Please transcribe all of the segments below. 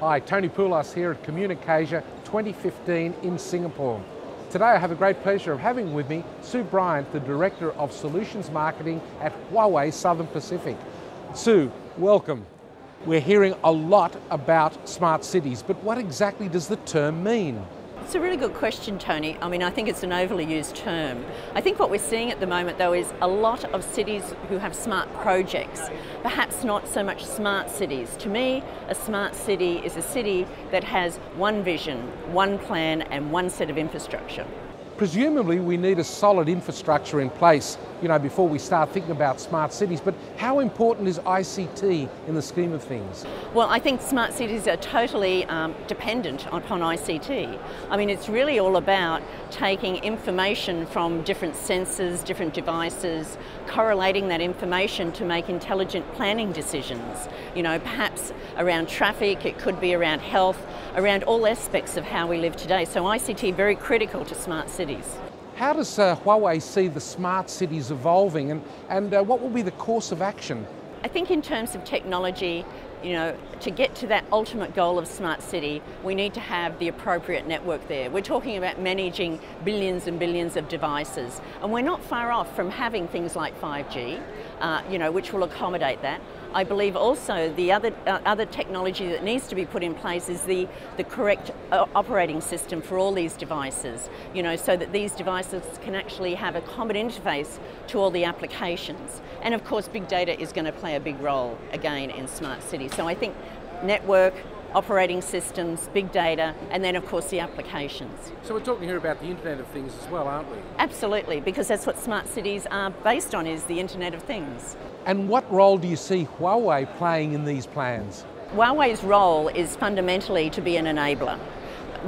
Hi, Tony Poulos here at Communicasia 2015 in Singapore. Today I have a great pleasure of having with me Sue Bryant, the Director of Solutions Marketing at Huawei Southern Pacific. Sue, welcome. We're hearing a lot about smart cities, but what exactly does the term mean? It's a really good question, Tony. I mean, I think it's an overly used term. I think what we're seeing at the moment, though, is a lot of cities who have smart projects, perhaps not so much smart cities. To me, a smart city is a city that has one vision, one plan, and one set of infrastructure. Presumably we need a solid infrastructure in place, you know, before we start thinking about smart cities, but how important is ICT in the scheme of things? Well, I think smart cities are totally um, dependent upon ICT. I mean, it's really all about taking information from different sensors, different devices, correlating that information to make intelligent planning decisions. You know, perhaps around traffic, it could be around health, around all aspects of how we live today. So ICT very critical to smart cities cities. How does uh, Huawei see the smart cities evolving and, and uh, what will be the course of action? I think in terms of technology, you know, to get to that ultimate goal of smart city, we need to have the appropriate network there. We're talking about managing billions and billions of devices, and we're not far off from having things like 5G, uh, you know, which will accommodate that. I believe also the other uh, other technology that needs to be put in place is the the correct uh, operating system for all these devices. You know, so that these devices can actually have a common interface to all the applications. And of course, big data is going to play a big role again in smart cities. So I think network, operating systems, big data, and then of course the applications. So we're talking here about the Internet of Things as well, aren't we? Absolutely, because that's what smart cities are based on is the Internet of Things. And what role do you see Huawei playing in these plans? Huawei's role is fundamentally to be an enabler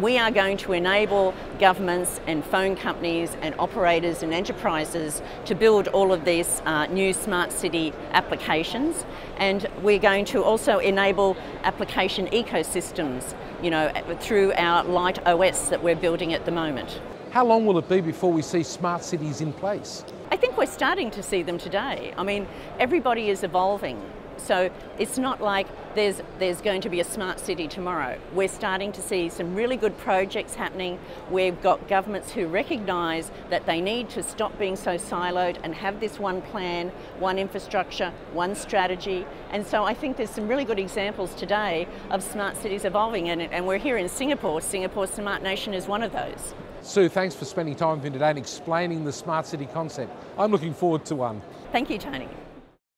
we are going to enable governments and phone companies and operators and enterprises to build all of these uh, new smart city applications and we're going to also enable application ecosystems you know through our LiteOS that we're building at the moment. How long will it be before we see smart cities in place? I think we're starting to see them today. I mean, everybody is evolving. So it's not like there's, there's going to be a smart city tomorrow. We're starting to see some really good projects happening. We've got governments who recognise that they need to stop being so siloed and have this one plan, one infrastructure, one strategy. And so I think there's some really good examples today of smart cities evolving and, and we're here in Singapore. Singapore Smart Nation is one of those. Sue, thanks for spending time with me today and explaining the smart city concept. I'm looking forward to one. Thank you, Tony.